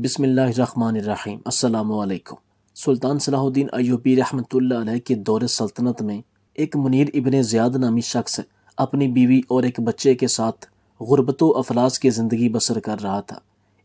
बिसमीम असलकुम सुल्तान सलाहुद्दीन अयूबी रहमतुल्लाह के दौर सल्तनत में एक मुनीर इबन ज़ियाद नामी शख्स अपनी बीवी और एक बच्चे के साथ गुरबत अफलास की ज़िंदगी बसर कर रहा था।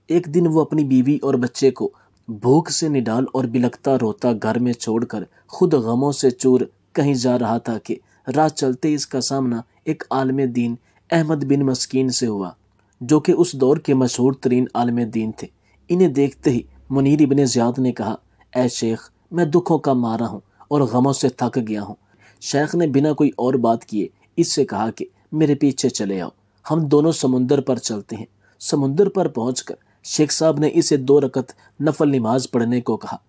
एक दिन वो अपनी बीवी और बच्चे को भूख से निडाल और बिलकता रोता घर में छोड़कर खुद गमों से चूर कहीं जा रहा था कि राह चलते इसका सामना एक आलम दीन अहमद बिन मस्कीन से हुआ, जो कि उस दौर के मशहूर तरीन आलम दीन थे। इन्हें देखते ही मुनीर इबन ज़ियाद ने कहा ए शेख, मैं दुखों का मारा हूँ और गमों से थक गया हूँ। शेख ने बिना कोई और बात किए इससे कहा कि मेरे पीछे चले आओ। हम दोनों समुंदर पर चलते हैं। समुंदर पर पहुंचकर शेख साहब ने इसे दो रकत नफल नमाज़ पढ़ने को कहा।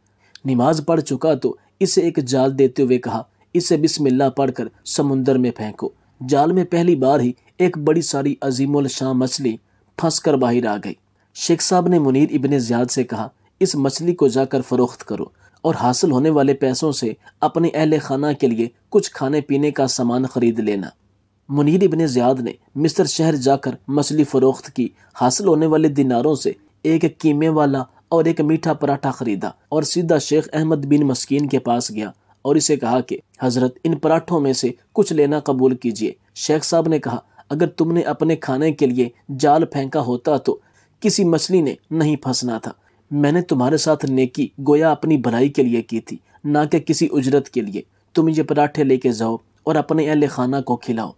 नमाज़ पढ़ चुका तो इसे एक जाल देते हुए कहा, इसे बिस्मिल्लाह पढ़कर समुंदर में फेंको। जाल में पहली बार ही एक बड़ी सारी अजीमुल शाह मछली फंस कर बाहर आ गई। शेख साहब ने मुनीर इबन ज़ियाद से कहा, इस मछली को जाकर फरोख्त करो और हासिल होने वाले पैसों से अपने अहल खाना के लिए कुछ खाने पीने का सामान खरीद लेना। मुनीर इबन ज़ियाद ने मिस्र शहर जाकर मछली फरोख्त की, हासिल होने वाले दिनारों से एक कीमे वाला और एक मीठा पराठा खरीदा और सीधा शेख अहमद बिन मस्कीन के पास गया और इसे कहा कि, हज़रत, इन पराठों में से कुछ लेना कबूल कीजिए। शेख साहब ने कहा, अगर तुमने अपने खाने के लिए जाल फेंका होता तो किसी मछली ने नहीं फंसना था। मैंने तुम्हारे साथ नेकी गोया अपनी भलाई के लिए की थी, ना कि किसी उजरत के लिए। तुम ये पराठे लेके जाओ और अपने अहल खाना को खिलाओ।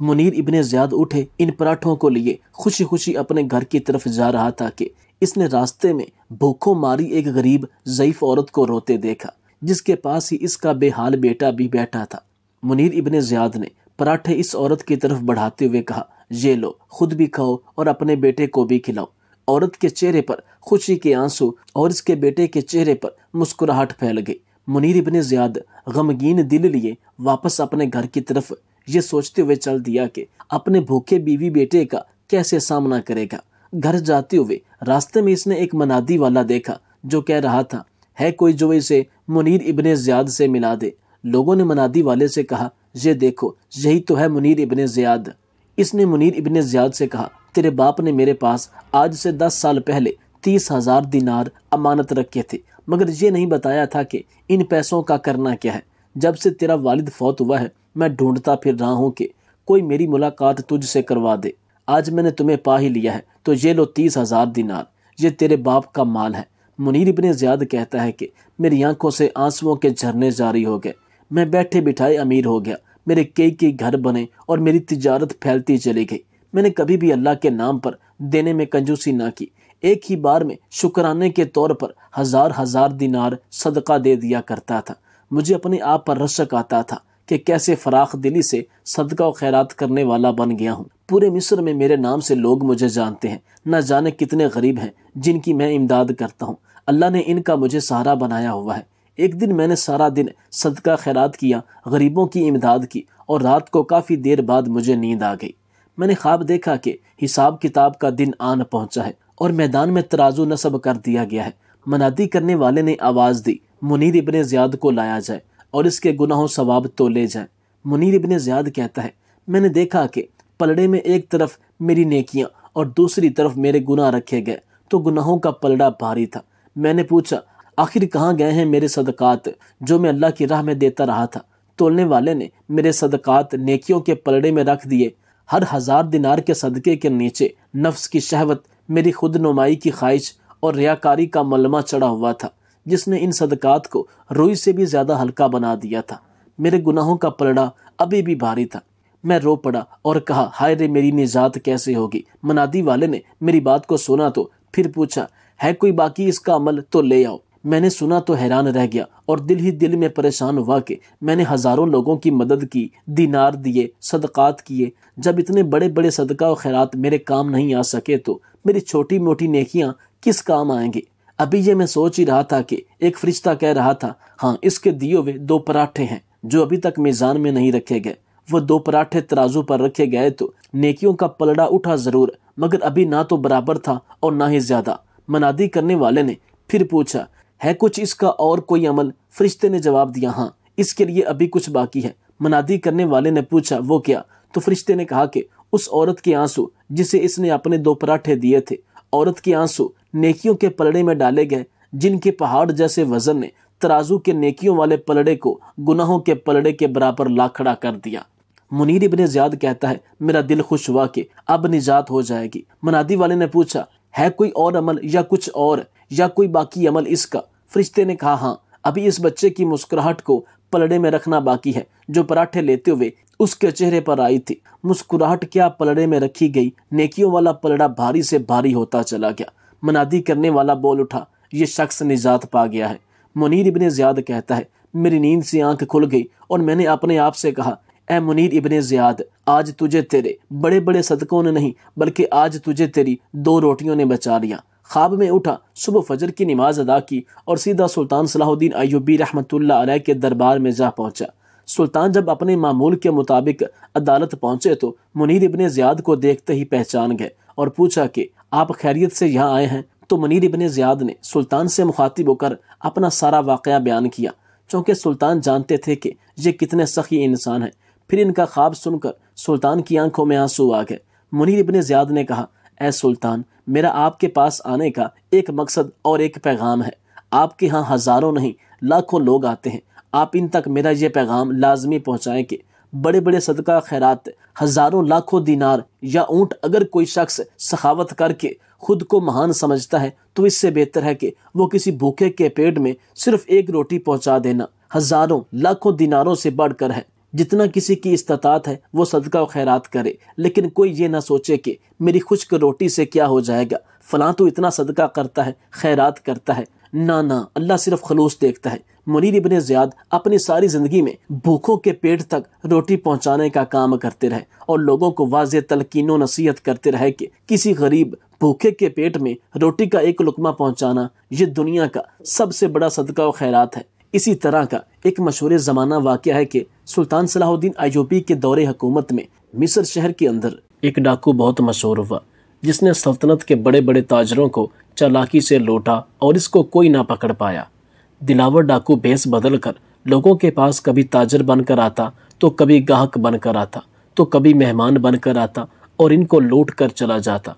मुनीर इबन ज़्याद उठे, इन पराठों को लिए खुशी खुशी अपने घर की तरफ़ जा रहा था कि इसने रास्ते में भूखों मारी एक गरीब, ज़यीफ औरत को रोते देखा, जिसके पास ही इसका बेहाल बेटा भी बैठा था। मुनीर इबन ज़्याद ने पराठे इस औरत की तरफ़ बढ़ाते हुए कहा, ये लो, खुद भी खाओ और अपने बेटे को भी खिलाओ। औरत के चेहरे पर खुशी के आँसू और इसके बेटे के चेहरे पर मुस्कुराहट फैल गई। मुनीर इबन ज़ियाद गमगीन दिल लिए वापस अपने घर की तरफ़ ये सोचते हुए चल दिया कि अपने भूखे बीवी बेटे का कैसे सामना करेगा। घर जाते हुए रास्ते में इसने एक मनादी वाला देखा जो कह रहा था, है कोई जो इसे मुनीर इबन ज़ियाद से मिला दे? लोगों ने मनादी वाले से कहा, ये देखो, यही तो है मुनीर इबन ज़ियाद। इसने मुनीर इबन ज्याद से कहा, तेरे बाप ने मेरे पास आज से दस साल पहले तीस हज़ार दिनार अमानत रखे थे, मगर ये नहीं बताया था कि इन पैसों का करना क्या है। जब से तेरा वालिद फौत हुआ है, मैं ढूंढता फिर रहा हूँ कि कोई मेरी मुलाकात तुझसे करवा दे। आज मैंने तुम्हें पा ही लिया है तो ये लो तीस हज़ार दिनार। ये तेरे बाप का माल है। मुनीर इबन ज़्याद कहता है कि मेरी आँखों से आंसुओं के झरने जारी हो गए। मैं बैठे बिठाए अमीर हो गया। मेरे कई कई घर बने और मेरी तिजारत फैलती चली गई। मैंने कभी भी अल्लाह के नाम पर देने में कंजूसी ना की। एक ही बार में शुक्राने के तौर पर हज़ार हज़ार दिनार सदका दे दिया करता था। मुझे अपने आप पर रशक आता था कि कैसे फराख दिली से सदका खैरात करने वाला बन गया हूँ। पूरे मिस्र में मेरे नाम से लोग मुझे जानते हैं। न जाने कितने गरीब हैं जिनकी मैं इमदाद करता हूँ। अल्लाह ने इनका मुझे सहारा बनाया हुआ है। एक दिन मैंने सारा दिन सदका खैरात किया, गरीबों की इमदाद की और रात को काफ़ी देर बाद मुझे नींद आ गई। मैंने ख्वाब देखा कि हिसाब किताब का दिन आन पहुँचा है और मैदान में तराजू नसब कर दिया गया है। मनादी करने वाले ने आवाज़ दी, मुनीर इबन ज़ियाद को लाया जाए और इसके गुनाहों सवाब तो ले जाए। मुनीर इबन ज़ियाद कहता है, मैंने देखा कि पलड़े में एक तरफ़ मेरी नेकियाँ और दूसरी तरफ़ मेरे गुनाह रखे गए तो गुनाहों का पलड़ा भारी था। मैंने पूछा आखिर कहाँ गए हैं मेरे सदकात, जो मैं अल्लाह की राह में देता रहा था? तोलने वाले ने मेरे सदकात नेकियों के पलड़े में रख दिए। हर हज़ार दिनार के सदक़े के नीचे नफ्स की शहवत, मेरी खुद नुमाई की ख्वाहिश और रियाकारी का मलमा चढ़ा हुआ था, जिसने इन सदकात को रुई से भी ज़्यादा हल्का बना दिया था। मेरे गुनाहों का पलड़ा अभी भी भारी था। मैं रो पड़ा और कहा, हाय रे, मेरी निजात कैसे होगी? मनादी वाले ने मेरी बात को सुना तो फिर पूछा, है कोई बाकी इसका अमल? तो ले आओ। मैंने सुना तो हैरान रह गया और दिल ही दिल में परेशान हुआ कि मैंने हज़ारों लोगों की मदद की, दीनार दिए, सदकात किए। जब इतने बड़े बड़े सदका और खैरात मेरे काम नहीं आ सके तो मेरी छोटी मोटी नेकियाँ किस काम आएँगी? अभी ये मैं सोच ही रहा था कि एक फरिश्ता कह रहा था हाँ इसके दिए हुए दो पराठे हैं, जो अभी तक मीज़ान में नहीं रखे गए। वो दो पराठे तराजू पर रखे गए तो नेकियों का पलड़ा उठा ज़रूर, मगर अभी ना तो बराबर था और ना ही ज़्यादा। मनादी करने वाले ने फिर पूछा है कुछ इसका और कोई अमल? फरिश्ते ने जवाब दिया हाँ इसके लिए अभी कुछ बाकी है। मनादी करने वाले ने पूछा, वो क्या? तो फरिश्ते ने कहा कि, उस औरत के आँसू, जिसे इसने अपने दो पराठे दिए थे। औरत के आँसू नेकियों के पलड़े में डाले गए, जिनके पहाड़ जैसे वज़न ने तराजू के नेकियों वाले पलड़े को गुनाहों के पलड़े के बराबर ला खड़ा कर दिया। मुनीर इबन ज्याद कहता है, मेरा दिल खुश हुआ कि अब निजात हो जाएगी। मनादी वाले ने पूछा, है कोई और अमल या कुछ और? या कोई बाकी अमल इसका? फरिश्ते ने कहा हाँ अभी इस बच्चे की मुस्कुराहट को पलड़े में रखना बाकी है, जो पराठे लेते हुए उसके चेहरे पर आई थी। मुस्कुराहट क्या पलड़े में रखी गई? नेकियों वाला पलड़ा भारी से भारी होता चला गया। मनादी करने वाला बोल उठा, ये शख्स निजात पा गया है। मुनीर इबन ज्याद कहता है, मेरी नींद से आँख खुल गई और मैंने अपने आप से कहा ए मुनीर इबन ज्याद, आज तुझे तेरे बड़े बड़े सदकों ने नहीं, बल्कि आज तुझे तेरी दो रोटियों ने बचा लिया। ख्वाब में उठा। सुबह फजर की नमाज़ अदा की और सीधा सुल्तान सलाहुद्दीन अयूबी रहमतुल्लाह के दरबार में जा पहुँचा। सुल्तान जब अपने मामूल के मुताबिक अदालत पहुँचे तो मुनीर इबन ज्याद को देखते ही पहचान गए और पूछा कि, आप खैरियत से यहाँ आए हैं? तो मुनीर इबन ज्याद ने सुल्तान से मुखातिब होकर अपना सारा वाक़ बयान किया। चूँकि सुल्तान जानते थे कि ये कितने सखी इंसान हैं, फिर इनका ख्वाब सुनकर सुल्तान की आँखों में आँसू आ गए। मुनीर इबन ज्याद ने कहा ए सुल्तान, मेरा आपके पास आने का एक मकसद और एक पैगाम है। आपके यहाँ हज़ारों नहीं, लाखों लोग आते हैं। आप इन तक मेरा ये पैगाम लाजमी पहुँचाएँ कि बड़े बड़े सदका खैरात, हज़ारों लाखों दिनार या ऊँट अगर कोई शख्स सखावत करके खुद को महान समझता है तो इससे बेहतर है कि वो किसी भूखे के पेट में सिर्फ़ एक रोटी पहुँचा देना। हज़ारों, लाखों दिनारों से बढ़कर है। जितना किसी की इस्तात है, वो सदका खैरात करे। लेकिन कोई ये ना सोचे कि मेरी खुश्क रोटी से क्या हो जाएगा। फलां तो इतना सदका करता है, खैरात करता है। ना ना, अल्लाह सिर्फ़ खलूस देखता है। मुनीर इबन ज़ियाद अपनी सारी ज़िंदगी में भूखों के पेट तक रोटी पहुँचाने का काम करते रहे और लोगों को वाज तलकीन नसीहत करते रहे कि किसी गरीब भूखे के पेट में रोटी का एक लुकमा पहुंचाना ये दुनिया का सबसे बड़ा सदका व खैरात है। इसी तरह का एक मशहूर ज़माना वाक़ है कि सुल्तान सलाहुद्दीन अयूबी के दौरे हुकूमत में मिस्र शहर के अंदर एक डाकू बहुत मशहूर हुआ, जिसने सल्तनत के बड़े बड़े ताजरों को चालाकी से लौटा और इसको कोई ना पकड़ पाया। दिलावर डाकू भेस बदल कर लोगों के पास कभी ताजर बनकर आता तो कभी गाहक बनकर आता तो कभी मेहमान बनकर आता और इनको लूट कर चला जाता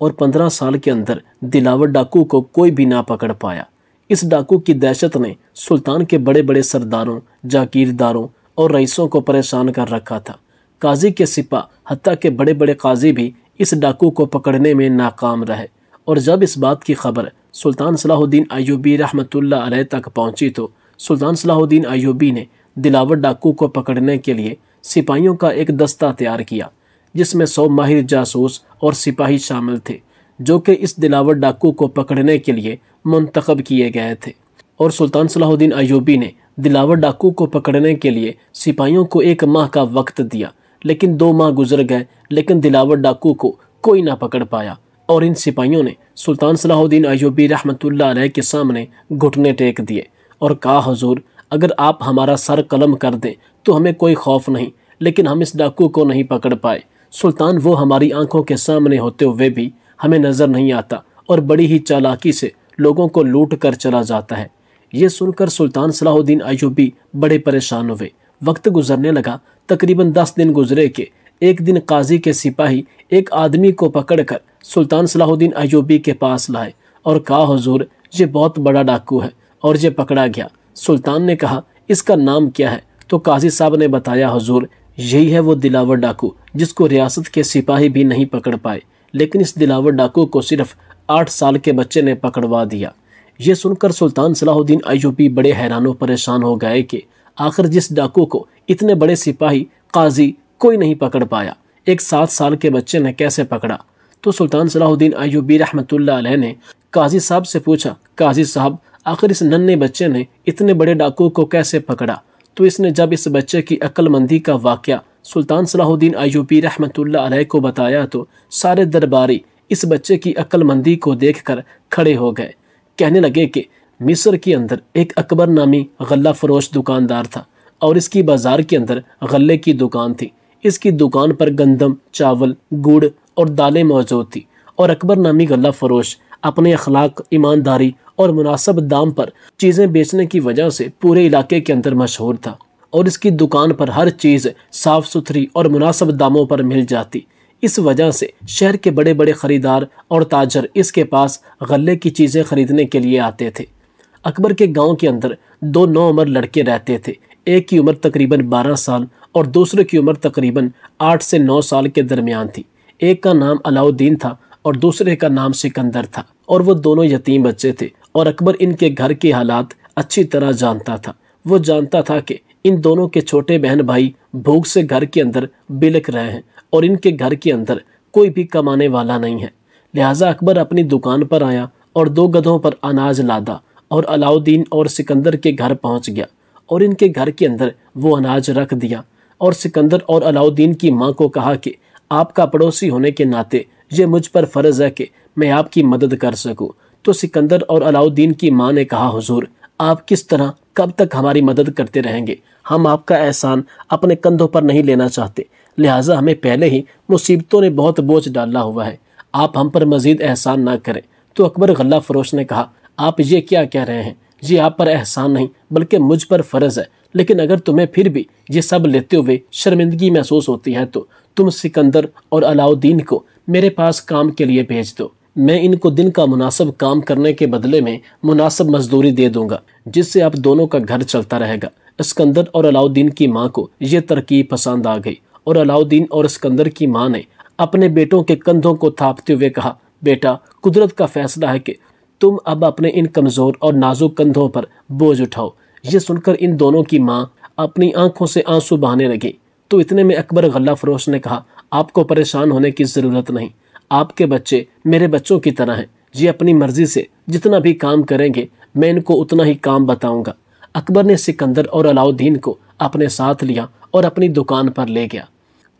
और पंद्रह साल के अंदर दिलावर डाकू को कोई भी ना पकड़ पाया। इस डाकू की दहशत ने सुल्तान के बड़े बड़े सरदारों, जागीरदारों और रईसों को परेशान कर रखा था। काजी के सिपा हती के बड़े बड़े काजी भी इस डाकू को पकड़ने में नाकाम रहे। और जब इस बात की खबर सुल्तान सलाहुद्दीन अयूबी रहमतुल्लाह अलैह तक पहुँची तो सुल्तान सलाहुद्दीन अयूबी ने दिलावर डाकू को पकड़ने के लिए सिपाहियों का एक दस्ता तैयार किया, जिसमें सौ माहिर जासूस और सिपाही शामिल थे, जो कि इस दिलावर डाकू को पकड़ने के लिए मंतखब किए गए थे। और सुल्तान सलाहुद्दीन अयूबी ने दिलावर डाकू को पकड़ने के लिए सिपाहियों को एक माह का वक्त दिया, लेकिन दो माह गुजर गए, लेकिन दिलावर डाकू को कोई ना पकड़ पाया। और इन सिपाहियों ने सुल्तान सलाहुद्दीन अयूबी रहमतुल्लाह के सामने घुटने टेक दिए और कहा, हजूर, अगर आप हमारा सर कलम कर दें तो हमें कोई खौफ नहीं, लेकिन हम इस डाकू को नहीं पकड़ पाए। सुल्तान वो हमारी आँखों के सामने होते हुए भी हमें नज़र नहीं आता और बड़ी ही चालाकी से लोगों को लूट कर चला जाता है। ये सुनकर सुल्तान सलाहुद्दीन अयूबी बड़े परेशान हुए। वक्त गुजरने लगा। तकरीबन दस दिन गुजरे के। एक दिन काजी के सिपाही एक आदमी को पकड़कर सुल्तान सलाहुद्दीन अयूबी के पास लाए और कहा, हजूर, ये बहुत बड़ा डाकू है और ये पकड़ा गया। सुल्तान ने कहा, इसका नाम क्या है? तो काजी साहब ने बताया, हजूर, यही है वो दिलावर डाकू, जिसको रियासत के सिपाही भी नहीं पकड़ पाए। लेकिन इस दिलावर डाकू को सिर्फ़ आठ साल के बच्चे ने पकड़वा दिया। ये सुनकर सुल्तान सलाहुद्दीन अयूबी बड़े हैरान परेशान हो गए कि आखिर जिस डाकू को इतने बड़े सिपाही, काजी कोई नहीं पकड़ पाया, एक सात साल के बच्चे ने कैसे पकड़ा? तो सुल्तान सलाहुद्दीन अयूबी रहमतुल्लाह ने काजी साहब से पूछा, काजी साहब, आखिर इस नन्हे बच्चे ने इतने बड़े डाकू को कैसे पकड़ा? तो इसने जब इस बच्चे की अक्लमंदी का वाक्य सुल्तान सलाहुद्दीन अयूबी रहमतुल्लाह को बताया तो सारे दरबारी इस बच्चे की अक्लमंदी को देखकर खड़े हो गए। कहने लगे कि मिस्र के अंदर एक अकबर नामी गला फरोश दुकानदार था और इसकी बाज़ार के अंदर गले की दुकान थी। इसकी दुकान पर गंदम, चावल, गुड़ और दालें मौजूद थी और अकबर नामी गला फरोश अपने अखलाक, ईमानदारी और मुनासब दाम पर चीज़ें बेचने की वजह से पूरे इलाके के अंदर मशहूर था और इसकी दुकान पर हर चीज़ साफ़ सुथरी और मुनासब दामों पर मिल जाती। इस वजह से शहर के बड़े बड़े खरीदार और ताजर इसके पास गले की चीज़ें खरीदने के लिए आते थे। अकबर के गाँव के अंदर दो नौ उम्र लड़के रहते थे। एक की उम्र तकरीबन बारह साल और दूसरे की उम्र तकरीबन आठ से नौ साल के दरमियान थी। एक का नाम अलाउद्दीन था और दूसरे का नाम सिकंदर था और वो दोनों यतीम बच्चे थे और अकबर इनके घर के हालात अच्छी तरह जानता था। वो जानता था कि इन दोनों के छोटे बहन भाई भूख से घर के अंदर बिलक रहे हैं और इनके घर के अंदर कोई भी कमाने वाला नहीं है। लिहाजा अकबर अपनी दुकान पर आया और दो गधों पर अनाज लादा और अलाउद्दीन और सिकंदर के घर पहुँच गया और इनके घर के अंदर वो अनाज रख दिया और सिकंदर और अलाउद्दीन की माँ को कहा कि आपका पड़ोसी होने के नाते ये मुझ पर फ़र्ज़ है कि मैं आपकी मदद कर सकूँ। तो सिकंदर और अलाउद्दीन की माँ ने कहा, हुजूर, आप किस तरह कब तक हमारी मदद करते रहेंगे? हम आपका एहसान अपने कंधों पर नहीं लेना चाहते। लिहाजा हमें पहले ही मुसीबतों ने बहुत बोझ डाला हुआ है। आप हम पर मजीद एहसान ना करें। तो अकबर गल्ला फरोश ने कहा, आप ये क्या कह रहे हैं? ये आप पर एहसान नहीं, बल्कि मुझ पर फ़र्ज़ है। लेकिन अगर तुम्हें फिर भी ये सब लेते हुए शर्मिंदगी महसूस होती है तो तुम सिकंदर और अलाउद्दीन को मेरे पास काम के लिए भेज दो। मैं इनको दिन का मुनासिब काम करने के बदले में मुनासिब मजदूरी दे दूँगा, जिससे आप दोनों का घर चलता रहेगा। सिकंदर और अलाउद्दीन की माँ को यह तरकीब पसंद आ गई और अलाउद्दीन और स्कंदर की माँ ने अपने बेटों के कंधों को थापते हुए कहा, बेटा, कुदरत का फैसला है कि तुम अब अपने इन कमज़ोर और नाजुक कंधों पर बोझ उठाओ। ये सुनकर इन दोनों की माँ अपनी आँखों से आँसू बहाने लगी। तो इतने में अकबर गल्ला फरोश ने कहा, आपको परेशान होने की ज़रूरत नहीं। आपके बच्चे मेरे बच्चों की तरह हैं। ये अपनी मर्ज़ी से जितना भी काम करेंगे, मैं इनको उतना ही काम बताऊँगा। अकबर ने सिकंदर और अलाउद्दीन को अपने साथ लिया और अपनी दुकान पर ले गया।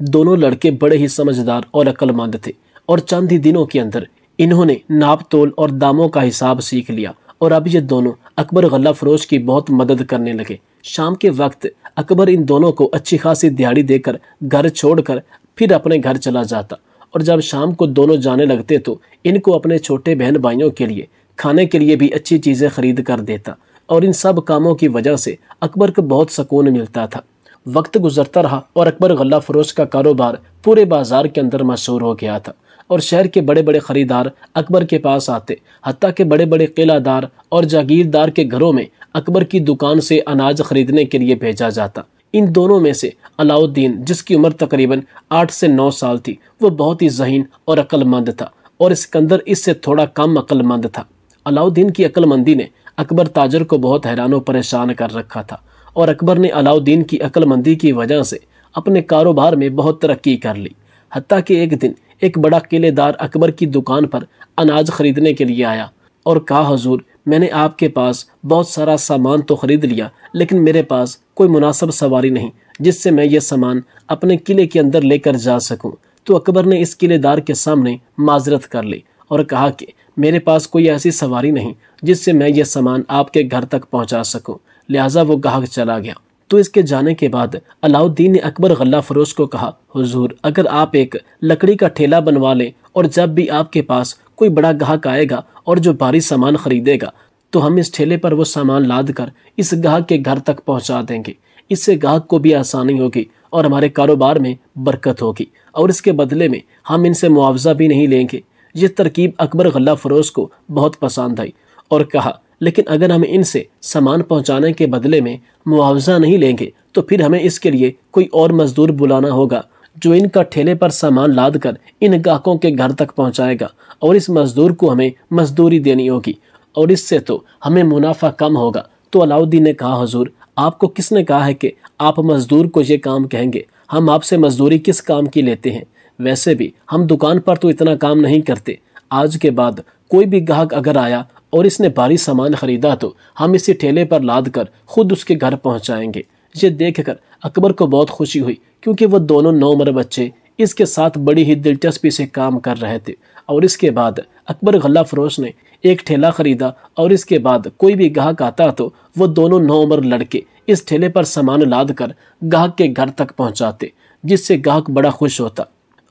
दोनों लड़के बड़े ही समझदार और अक्लमंद थे और चंद ही दिनों के अंदर इन्होंने नाप तोल और दामों का हिसाब सीख लिया और अब ये दोनों अकबर गल्ला फरोश की बहुत मदद करने लगे। शाम के वक्त अकबर इन दोनों को अच्छी खासी दिहाड़ी देकर घर छोड़कर फिर अपने घर चला जाता। और जब शाम को दोनों जाने लगते तो इनको अपने छोटे बहन भाइयों के लिए, खाने के लिए भी अच्छी चीज़ें खरीद कर देता और इन सब कामों की वजह से अकबर को बहुत सुकून मिलता था। वक्त गुजरता रहा और अकबर गला फरोश का कारोबार पूरे बाज़ार के अंदर मशहूर हो गया था और शहर के बड़े बड़े खरीदार अकबर के पास आते हती के बड़े बड़े किलादार और जागीरदार के घरों में अकबर की दुकान से अनाज खरीदने के लिए भेजा जाता। इन दोनों में से अलाउद्दीन, जिसकी उम्र तकरीबन आठ से नौ साल थी, वो बहुत ही जहीन और अक्लमंद था और सिकंदर इससे थोड़ा कम अक्लमंद था। अलाउद्दीन की अक्लमंदी ने अकबर ताजर को बहुत हैरान, परेशान कर रखा था और अकबर ने अलाउद्दीन की अक्लमंदी की वजह से अपने कारोबार में बहुत तरक्की कर ली। हती कि एक दिन एक बड़ा किलेदार अकबर की दुकान पर अनाज खरीदने के लिए आया और कहा, हजूर, मैंने आपके पास बहुत सारा सामान तो खरीद लिया, लेकिन मेरे पास कोई मुनासब सवारी नहीं, जिससे मैं ये सामान अपने किले के अंदर लेकर जा सकूँ। तो अकबर ने इस किलेदार के सामने माजरत कर ली और कहा कि, मेरे पास कोई ऐसी सवारी नहीं, जिससे मैं ये सामान आपके घर तक पहुँचा सकूँ। लिहाजा वो गाहक चला गया। तो इसके जाने के बाद अलाउद्दीन ने अकबर गल्ला फरोश को कहा, हुजूर, अगर आप एक लकड़ी का ठेला बनवा लें और जब भी आपके पास कोई बड़ा ग्राहक आएगा और जो भारी सामान खरीदेगा तो हम इस ठेले पर वो सामान लाद कर इस ग्राहक के घर तक पहुँचा देंगे। इससे ग्राहक को भी आसानी होगी और हमारे कारोबार में बरकत होगी और इसके बदले में हम इनसे मुआवजा भी नहीं लेंगे। ये तरकीब अकबर गला फरोज को बहुत पसंद आई और कहा, लेकिन अगर हम इनसे सामान पहुँचाने के बदले में मुआवजा नहीं लेंगे तो फिर हमें इसके लिए कोई और मजदूर बुलाना होगा, जो इनका ठेले पर सामान लाद कर इन ग्राहकों के घर तक पहुंचाएगा और इस मजदूर को हमें मजदूरी देनी होगी। और इससे तो हमें मुनाफा कम होगा। तो अलाउद्दीन ने कहा, हजूर, आपको किसने कहा है कि आप मजदूर को ये काम कहेंगे? हम आपसे मजदूरी किस काम की लेते हैं? वैसे भी हम दुकान पर तो इतना काम नहीं करते। आज के बाद कोई भी ग्राहक अगर आया और इसने भारी सामान खरीदा तो हम इसे ठेले पर लाद कर खुद उसके घर पहुंचाएँगे। ये देखकर अकबर को बहुत खुशी हुई, क्योंकि वो दोनों नौ उम्र बच्चे इसके साथ बड़ी ही दिलचस्पी से काम कर रहे थे। और इसके बाद अकबर गला फरोश ने एक ठेला खरीदा और इसके बाद कोई भी गाहक आता तो वो दोनों नौ उम्र लड़के इस ठेले पर सामान लाद कर गाहक के घर तक पहुंचाते, जिससे गाहक बड़ा खुश होता।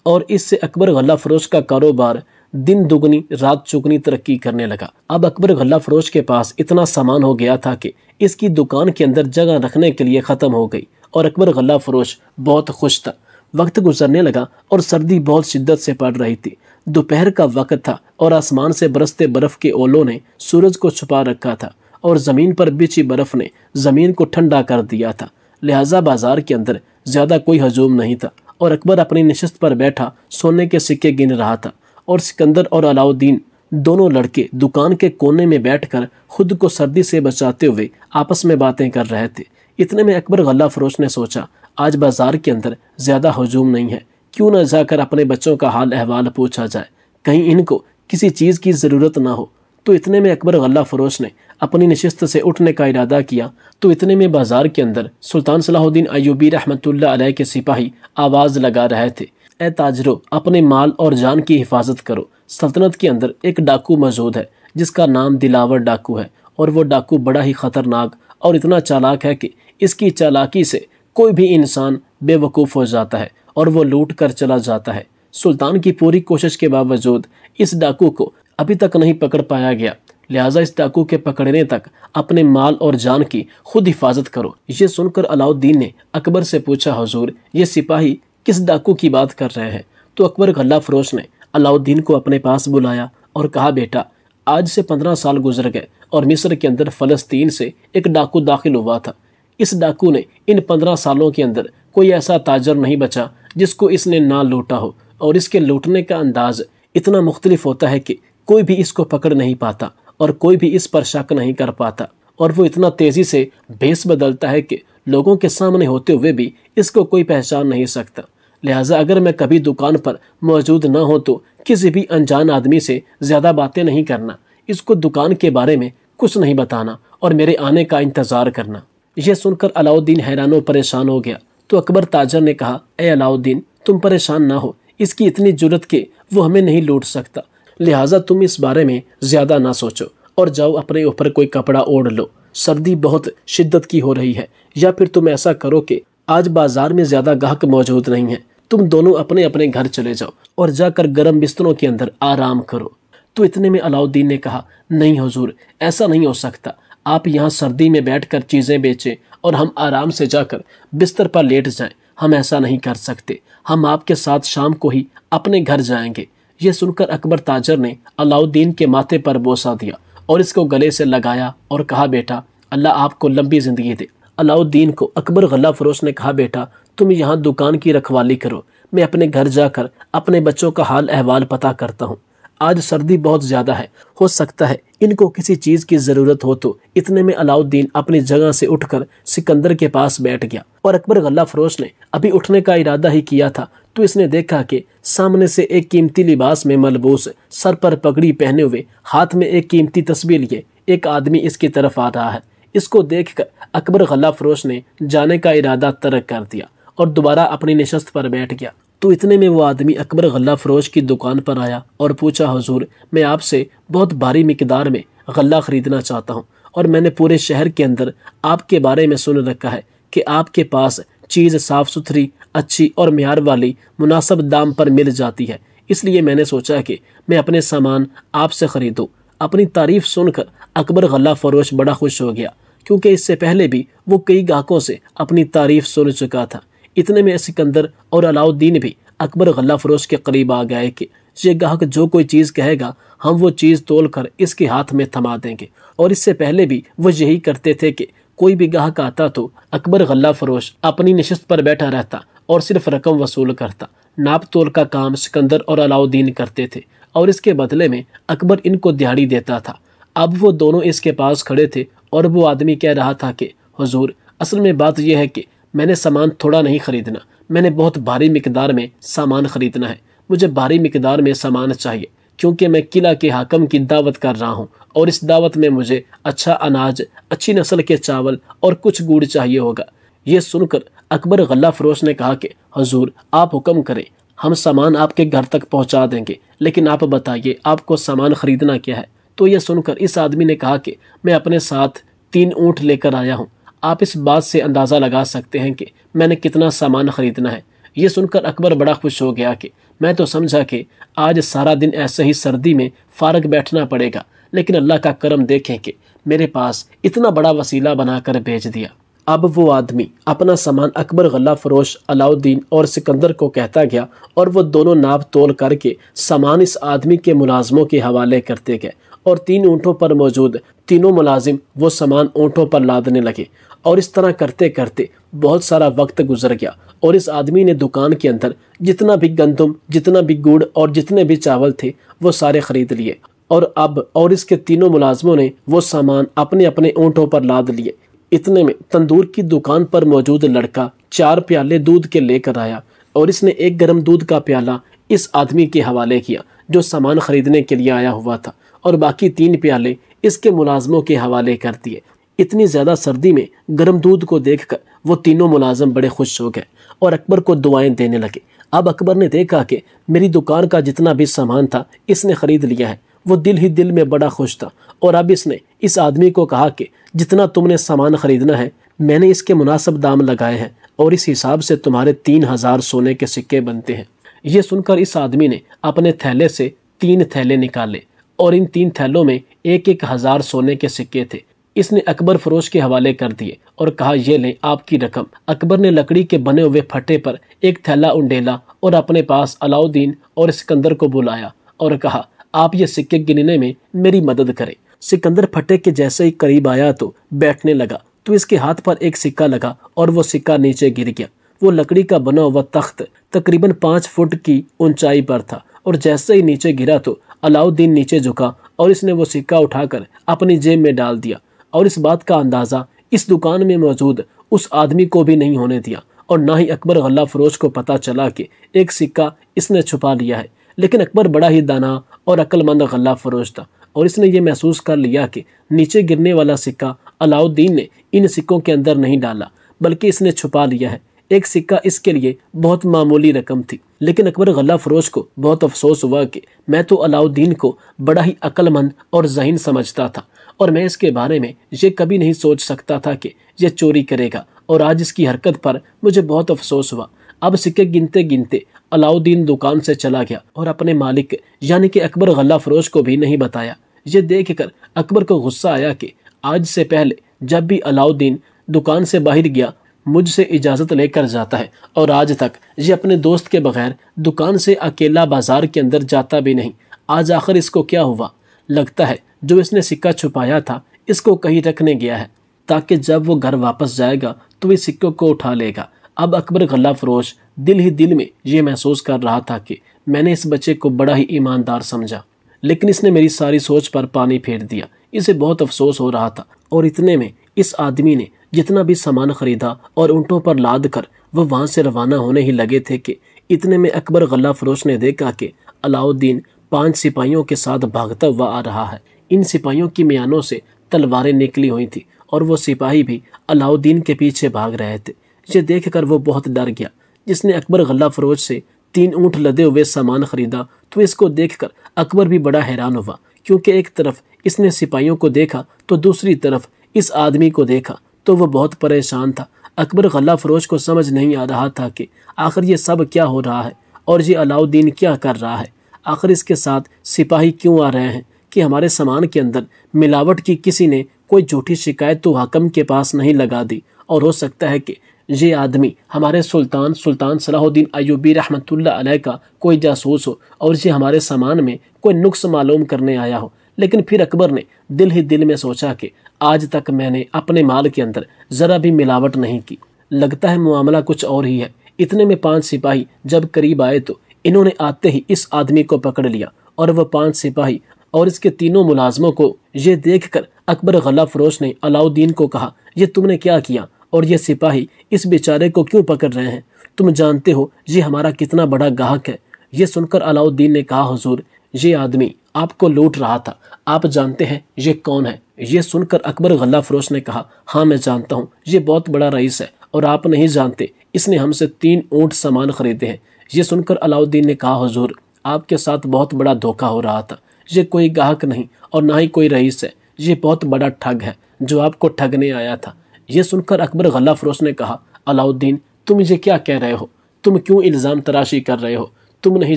और इससे अकबर गल्ला फरोश का कारोबार दिन दुगनी, रात चुगनी तरक्की करने लगा। अब अकबर गल्ला फरोश के पास इतना सामान हो गया था कि इसकी दुकान के अंदर जगह रखने के लिए ख़त्म हो गई और अकबर गल्ला फरोश बहुत खुश था। वक्त गुजरने लगा और सर्दी बहुत शिद्दत से पड़ रही थी। दोपहर का वक्त था और आसमान से बरसते बर्फ़ के ओलों ने सूरज को छुपा रखा था और ज़मीन पर बिछी बर्फ़ ने ज़मीन को ठंडा कर दिया था। लिहाजा बाज़ार के अंदर ज़्यादा कोई हजूम नहीं था और अकबर अपनी नशस्त पर बैठा सोने के सिक्के गिन रहा था और सिकंदर और अलाउद्दीन दोनों लड़के दुकान के कोने में बैठकर खुद को सर्दी से बचाते हुए आपस में बातें कर रहे थे। इतने में अकबर गल्ला फरोश ने सोचा, आज बाज़ार के अंदर ज़्यादा हजूम नहीं है, क्यों न जाकर अपने बच्चों का हाल अहवाल पूछा जाए? कहीं इनको किसी चीज़ की ज़रूरत ना हो। तो इतने में अकबर गल्ला फरोश ने अपनी नशस्त से उठने का इरादा किया। तो इतने में बाज़ार के अंदर सुल्तान सलाहुद्दीन अयूबी रहमतुल्लाह के सिपाही आवाज़ लगा रहे थे। ए ताजरो, अपने माल और जान की हिफाजत करो। सल्तनत के अंदर एक डाकू मौजूद है, जिसका नाम दिलावर डाकू है, और वो डाकू बड़ा ही खतरनाक और इतना चालाक है कि इसकी चालाकी से कोई भी इंसान बेवकूफ़ हो जाता है और वो लूट कर चला जाता है। सुल्तान की पूरी कोशिश के बावजूद इस डाकू को अभी तक नहीं पकड़ पाया गया। लिहाजा इस डाकू के पकड़ने तक अपने माल और जान की खुद हिफाजत करो। ये सुनकर अलाउद्दीन ने अकबर से पूछा, हजूर, ये सिपाही किस डाकू की बात कर रहे हैं? तो अकबर गल्ला फरोश ने अलाउद्दीन को अपने पास बुलाया और कहा, बेटा, आज से पंद्रह साल गुजर गए और मिस्र के अंदर फलस्तीन से एक डाकू दाखिल हुआ था। इस डाकू ने इन पंद्रह सालों के अंदर कोई ऐसा ताजर नहीं बचा जिसको इसने ना लूटा हो। और इसके लूटने का अंदाज इतना मुख्तलिफ़ होता है कि कोई भी इसको पकड़ नहीं पाता और कोई भी इस पर शक नहीं कर पाता। और वो इतना तेज़ी से भेस बदलता है कि लोगों के सामने होते हुए भी इसको कोई पहचान नहीं सकता। लिहाजा अगर मैं कभी दुकान पर मौजूद न हो तो किसी भी अनजान आदमी से ज़्यादा बातें नहीं करना, इसको दुकान के बारे में कुछ नहीं बताना और मेरे आने का इंतज़ार करना। यह सुनकर अलाउद्दीन हैरान परेशान हो गया। तो अकबर ताजर ने कहा, ए अलाउद्दीन, तुम परेशान ना हो। इसकी इतनी ज़रूरत के वो हमें नहीं लूट सकता। लिहाजा तुम इस बारे में ज़्यादा ना सोचो और जाओ अपने ऊपर कोई कपड़ा ओढ़ लो। सर्दी बहुत शिद्दत की हो रही है, या फिर तुम ऐसा करो कि आज बाज़ार में ज़्यादा गाहक मौजूद नहीं है। तुम दोनों अपने अपने घर चले जाओ और जाकर गर्म बिस्तरों के अंदर आराम करो। तो इतने में अलाउद्दीन ने कहा, नहीं हजूर, ऐसा नहीं हो सकता। आप यहाँ सर्दी में बैठकर चीज़ें बेचें और हम आराम से जाकर बिस्तर पर लेट जाएँ। हम ऐसा नहीं कर सकते। हम आपके साथ शाम को ही अपने घर जाएँगे। ये सुनकर अकबर ताजर ने अलाउद्दीन के माथे पर बोसा दिया और इसको गले से लगाया और कहा, बेटा, अल्लाह आपको लंबी ज़िंदगी दे। अलाउद्दीन को अकबर गला फरोश ने कहा, बेटा, तुम यहाँ दुकान की रखवाली करो। मैं अपने घर जाकर अपने बच्चों का हाल अहवाल पता करता हूँ। आज सर्दी बहुत ज़्यादा है। हो सकता है इनको किसी चीज़ की ज़रूरत हो तो। इतने में अलाउद्दीन अपनी जगह से उठकर सिकंदर के पास बैठ गया और अकबर गल्ला फरोश ने अभी उठने का इरादा ही किया था। तो इसने देखा कि सामने से एक कीमती लिबास में मलबूस सर पर पगड़ी पहने हुए हाथ में एक कीमती तस्वीर लिए एक आदमी इसकी तरफ़ आ रहा है। इसको देखकर अकबर गल्ला फरोश ने जाने का इरादा तरक कर दिया और दोबारा अपनी निशस्त पर बैठ गया। तो इतने में वो आदमी अकबर गल्ला फरोश की दुकान पर आया और पूछा, हजूर, मैं आपसे बहुत भारी मकदार में गल्ला खरीदना चाहता हूँ और मैंने पूरे शहर के अंदर आपके बारे में सुन रखा है कि आपके पास चीज़ साफ़ सुथरी अच्छी और म्यार वाली मुनासब दाम पर मिल जाती है। इसलिए मैंने सोचा कि मैं अपने सामान आपसे ख़रीदूँ। अपनी तारीफ़ सुनकर अकबर गल्ला फरोश बड़ा खुश हो गया, क्योंकि इससे पहले भी वो कई गाहकों से अपनी तारीफ़ सुन चुका था। इतने में सिकंदर और अलाउद्दीन भी अकबर गल्ला फरोश के करीब आ गए कि ये ग्राहक जो कोई चीज़ कहेगा, हम वो चीज़ तोल कर इसके हाथ में थमा देंगे। और इससे पहले भी वो यही करते थे कि कोई भी गाहक आता तो अकबर गल्ला फरोश अपनी नशस्त पर बैठा रहता और सिर्फ़ रकम वसूल करता। नाप तोल का काम सिकंदर और अलाउद्दीन करते थे और इसके बदले में अकबर इनको दिहाड़ी देता था। अब वो दोनों इसके पास खड़े थे और वो आदमी कह रहा था कि, हुजूर, असल में बात यह है कि मैंने सामान थोड़ा नहीं खरीदना। मैंने बहुत भारी मकदार में सामान खरीदना है। मुझे भारी मकदार में सामान चाहिए, क्योंकि मैं किला के हाकम की दावत कर रहा हूँ, और इस दावत में मुझे अच्छा अनाज, अच्छी नस्ल के चावल और कुछ गुड़ चाहिए होगा। ये सुनकर अकबर गल्ला फरोश ने कहा कि, हजूर, आप हुक्म करें, हम सामान आपके घर तक पहुँचा देंगे, लेकिन आप बताइए, आपको सामान खरीदना क्या है? तो यह सुनकर इस आदमी ने कहा कि, मैं अपने साथ तीन ऊँट लेकर आया हूँ आप इस बात से अंदाज़ा लगा सकते हैं कि मैंने कितना सामान खरीदना है। ये सुनकर अकबर बड़ा खुश हो गया कि मैं तो समझा कि आज सारा दिन ऐसे ही सर्दी में फारग बैठना पड़ेगा, लेकिन अल्लाह का करम देखें कि मेरे पास इतना बड़ा वसीला बनाकर भेज दिया। अब वो आदमी अपना सामान अकबर गला फरोश, अलाउद्दीन और सिकंदर को कहता गया और वो दोनों नाप तोल करके सामान इस आदमी के मुलाजमों के हवाले करते गए। और तीन ऊँटों पर मौजूद तीनों मुलाजिम वो सामान ऊँटों पर लादने लगे और इस तरह करते करते बहुत सारा वक्त गुजर गया और इस आदमी ने दुकान के अंदर जितना भी गंदम, जितना भी गुड़ और जितने भी चावल थे, वो सारे खरीद लिए। और अब और इसके तीनों मुलाजमों ने वो सामान अपने अपने ऊँटों पर लाद लिए। इतने में तंदूर की दुकान पर मौजूद लड़का चार प्याले दूध के लेकर आया और इसने एक गर्म दूध का प्याला इस आदमी के हवाले किया, जो सामान खरीदने के लिए आया हुआ था। और बाकी तीन प्याले इसके मुलाजमों के हवाले कर दिए। इतनी ज़्यादा सर्दी में गर्म दूध को देखकर वो तीनों मुलाजम बड़े खुश हो गए और अकबर को दुआएँ देने लगे। अब अकबर ने देखा कि मेरी दुकान का जितना भी सामान था, इसने खरीद लिया है। वो दिल ही दिल में बड़ा खुश था और अब इसने इस आदमी को कहा कि जितना तुमने सामान खरीदना है, मैंने इसके मुनासब दाम लगाए हैं और इस हिसाब से तुम्हारे तीन हज़ार सोने के सिक्के बनते हैं। ये सुनकर इस आदमी ने अपने थैले से तीन थैले निकाले और इन तीन थैलों में एक एक हज़ार सोने के सिक्के थे। इसने अकबर फरोश के हवाले कर दिए और कहा यह लें आपकी रकम। अकबर ने लकड़ी के बने हुए फटे पर एक थैला उंडेला और अपने पास अलाउद्दीन और सिकंदर को बुलाया और कहा, आप ये सिक्के गिनने में मेरी मदद करें। सिकंदर फटे के जैसे ही करीब आया तो बैठने लगा तो इसके हाथ पर एक सिक्का लगा और वो सिक्का नीचे गिर गया। वो लकड़ी का बना हुआ तख्त तकरीबन पाँच फुट की ऊंचाई पर था और जैसे ही नीचे गिरा तो अलाउद्दीन नीचे झुका और इसने वो सिक्का उठाकर अपनी जेब में डाल दिया और इस बात का अंदाज़ा इस दुकान में मौजूद उस आदमी को भी नहीं होने दिया और ना ही अकबर गल्ला फरोज को पता चला कि एक सिक्का इसने छुपा लिया है। लेकिन अकबर बड़ा ही दाना और अक्लमंद गल्ला फरोश था और इसने ये महसूस कर लिया कि नीचे गिरने वाला सिक्का अलाउद्दीन ने इन सिक्कों के अंदर नहीं डाला, बल्कि इसने छुपा लिया है। एक सिक्का इसके लिए बहुत मामूली रकम थी। लेकिन अकबर गला फरोश को बहुत अफसोस हुआ कि मैं तो अलाउद्दीन को बड़ा ही अक्लमंद और जहीन समझता था और मैं इसके बारे में ये कभी नहीं सोच सकता था कि यह चोरी करेगा और आज इसकी हरकत पर मुझे बहुत अफसोस हुआ। अब सिक्के गिनते गिनते अलाउद्दीन दुकान से चला गया और अपने मालिक, यानी कि अकबर गला फरोश को भी नहीं बताया। ये देख कर अकबर को गुस्सा आया कि आज से पहले जब भी अलाउद्दीन दुकान से बाहर गया मुझसे इजाज़त लेकर जाता है और आज तक ये अपने दोस्त के बगैर दुकान से अकेला बाज़ार के अंदर जाता भी नहीं। आज आखिर इसको क्या हुआ? लगता है जो इसने सिक्का छुपाया था, इसको कहीं रखने गया है। ताकि जब वो घर वापस जाएगा तो इस सिक्कों को उठा लेगा। अब अकबर गला फरोश दिल ही दिल में ये महसूस कर रहा था कि मैंने इस बच्चे को बड़ा ही ईमानदार समझा। लेकिन इसने मेरी सारी सोच पर पानी फेर दिया। इसे बहुत अफसोस हो रहा था और इतने में इस आदमी ने जितना भी सामान खरीदा और ऊँटों पर लाद कर वह वहाँ से रवाना होने ही लगे थे कि इतने में अकबर गला फरोश ने देखा कि अलाउद्दीन पाँच सिपाहियों के साथ भागता हुआ आ रहा है। इन सिपाहियों की म्यानों से तलवारें निकली हुई थी और वो सिपाही भी अलाउद्दीन के पीछे भाग रहे थे। ये देखकर वो बहुत डर गया। जिसने अकबर गला फरोज से तीन ऊँट लदे हुए सामान खरीदा तो इसको देखकर अकबर भी बड़ा हैरान हुआ, क्योंकि एक तरफ़ इसने सिपाहियों को देखा तो दूसरी तरफ़ इस आदमी को देखा तो वह बहुत परेशान था। अकबर गला फरोश को समझ नहीं आ रहा था कि आखिर ये सब क्या हो रहा है और ये अलाउद्दीन क्या कर रहा है। आखिर इसके साथ सिपाही क्यों आ रहे हैं कि हमारे सामान के अंदर मिलावट की किसी ने कोई झूठी शिकायत तो हकम के पास नहीं लगा दी? और हो सकता है कि ये आदमी हमारे सुल्तान सुल्तान सलाहुद्दीन अयूबी रहमतुल्लाह का कोई जासूस हो और ये हमारे सामान में कोई नुक्स मालूम करने आया हो। लेकिन फिर अकबर ने दिल ही दिल में सोचा कि आज तक मैंने अपने माल के अंदर ज़रा भी मिलावट नहीं की। लगता है मामला कुछ और ही है। इतने में पाँच सिपाही जब करीब आए तो इन्होंने आते ही इस आदमी को पकड़ लिया और वह पाँच सिपाही और इसके तीनों मुलाजमों को ये देखकर अकबर गला फरोश ने अलाउद्दीन को कहा, ये तुमने क्या किया और ये सिपाही इस बेचारे को क्यों पकड़ रहे हैं? तुम जानते हो ये हमारा कितना बड़ा गाहक है। ये सुनकर अलाउद्दीन ने कहा, हुजूर ये आदमी आपको लूट रहा था। आप जानते हैं ये कौन है? ये सुनकर अकबर गल्ला फरोश ने कहा हाँ मैं जानता हूँ, ये बहुत बड़ा रईस है और आप नहीं जानते, इसने हमसे तीन ऊँट सामान खरीदे हैं। ये सुनकर अलाउद्दीन ने कहा, हजूर, आपके साथ बहुत बड़ा धोखा हो रहा था। ये कोई गाहक नहीं और ना ही कोई रईस है। ये बहुत बड़ा ठग है जो आपको ठगने आया था। ये सुनकर अकबर गल्ला फरोश ने कहा, अलाउद्दीन, तुम ये क्या कह रहे हो? तुम क्यों इल्ज़ाम तराशी कर रहे हो? तुम नहीं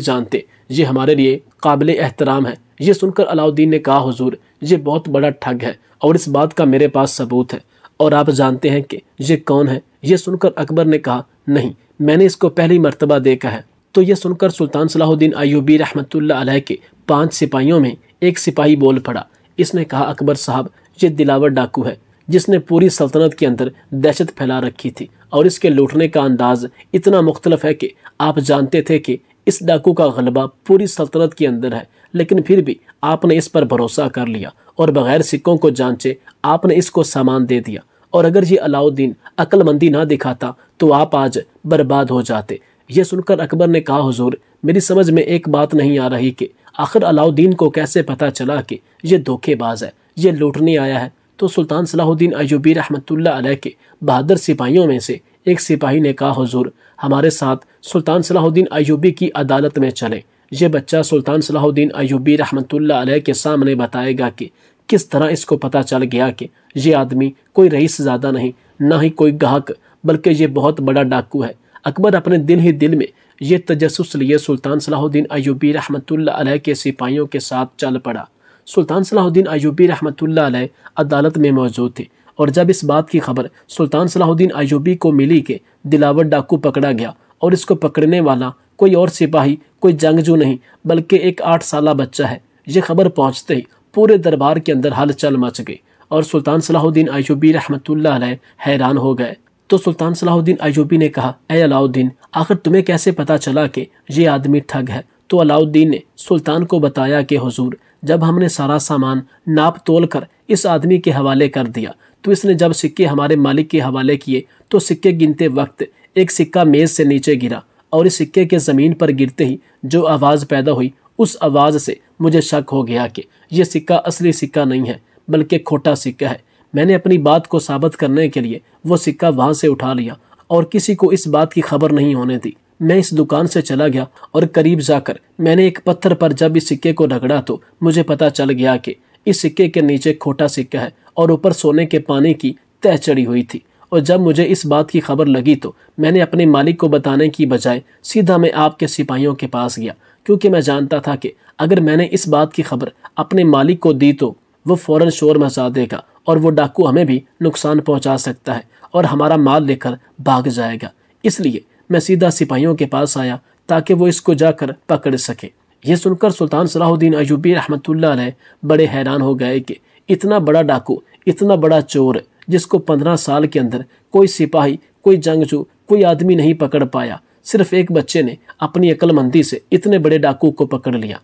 जानते, ये हमारे लिए काबिल एहतराम है। ये सुनकर अलाउद्दीन ने कहा, हुजूर, ये बहुत बड़ा ठग है और इस बात का मेरे पास सबूत है और आप जानते हैं कि ये कौन है? ये सुनकर अकबर ने कहा, नहीं, मैंने इसको पहली मरतबा देखा है। तो ये सुनकर सुल्तान सलाहुद्दीन अयूबी रहमतुल्लाह के पाँच सिपाहियों में एक सिपाही बोल पड़ा। इसने कहा, अकबर साहब, ये दिलावर डाकू है, जिसने पूरी सल्तनत के अंदर दहशत फैला रखी थी और इसके लूटने का अंदाज इतना मुख्तलफ है कि आप जानते थे कि इस डाकू का गलबा पूरी सल्तनत के अंदर है, लेकिन फिर भी आपने इस पर भरोसा कर लिया और बगैर सिक्कों को जांचे आपने इसको सामान दे दिया। और अगर ये अलाउद्दीन अक्लमंदी ना दिखाता तो आप आज बर्बाद हो जाते। ये सुनकर अकबर ने कहा, हुजूर, मेरी समझ में एक बात नहीं आ रही कि आखिर अलाउद्दीन को कैसे पता चला कि यह धोखेबाज है, ये लूटने आया है? तो सुल्तान सलाहुद्दीन अयूबी रहमतुल्लाह के बहादुर सिपाहियों में से एक सिपाही ने कहा, हुजूर हमारे साथ सुल्तान सलाहुद्दीन अयूबी की अदालत में चले। ये बच्चा सुल्तान सलाहुद्दीन अयूबी रहमतुल्लाह के सामने बताएगा कि किस तरह इसको पता चल गया कि ये आदमी कोई रईस ज़्यादा नहीं, ना ही कोई गाहक, बल्कि ये बहुत बड़ा डाकू है। अकबर अपने दिल ही दिल में ये तजस लिए सुल्तान सलाहुद्दीन अयूबी रहमतुल्लाह के सिपाहियों के साथ चल पड़ा। सुल्तान सलाहुद्दीन अयूबी रहमतुल्लाह अदालत में मौजूद थे। और जब इस बात की खबर सुल्तान सलाहुद्दीन अयूबी को मिली कि दिलावर डाकू पकड़ा गया और इसको पकड़ने वाला कोई और सिपाही, कोई जंगजू नहीं, बल्कि एक आठ साल बच्चा है, ये खबर पहुँचते ही पूरे दरबार के अंदर हलचल मच गई और सुल्तान सलाहुद्दीन अयूबी रहमतुल्लाह हैरान हो गए। तो सुल्तान सलाहुद्दीन अयूबी ने कहा ए अलाउद्दीन, आखिर तुम्हें कैसे पता चला कि ये आदमी ठग है? तो अलाउद्दीन ने सुल्तान को बताया कि, हुजूर, जब हमने सारा सामान नाप तोल कर इस आदमी के हवाले कर दिया तो इसने जब सिक्के हमारे मालिक के हवाले किए तो सिक्के गिनते वक्त एक सिक्का मेज से नीचे गिरा और इस सिक्के के ज़मीन पर गिरते ही जो आवाज़ पैदा हुई, उस आवाज़ से मुझे शक हो गया कि यह सिक्का असली सिक्का नहीं है, बल्कि खोटा सिक्का है। मैंने अपनी बात को साबित करने के लिए वो सिक्का वहाँ से उठा लिया और किसी को इस बात की खबर नहीं होने दी। मैं इस दुकान से चला गया और करीब जाकर मैंने एक पत्थर पर जब इस सिक्के को रगड़ा तो मुझे पता चल गया कि इस सिक्के के नीचे खोटा सिक्का है और ऊपर सोने के पानी की तह चढ़ी हुई थी। और जब मुझे इस बात की खबर लगी तो मैंने अपने मालिक को बताने की बजाय सीधा मैं आपके सिपाहियों के पास गया, क्योंकि मैं जानता था कि अगर मैंने इस बात की खबर अपने मालिक को दी तो वो फ़ौरन शोर मचा देगा और वो डाकू हमें भी नुकसान पहुँचा सकता है और हमारा माल लेकर भाग जाएगा। इसलिए मैं सीधा सिपाहियों के पास आया ताकि वो इसको जाकर पकड़ सके। ये सुनकर सुल्तान सलाहुद्दीन अयूबी रहमतुल्लाह बड़े हैरान हो गए कि इतना बड़ा डाकू, इतना बड़ा चोर, जिसको पंद्रह साल के अंदर कोई सिपाही, कोई जंगजू कोई आदमी नहीं पकड़ पाया, सिर्फ़ एक बच्चे ने अपनी अक्लमंदी से इतने बड़े डाकू को पकड़ लिया।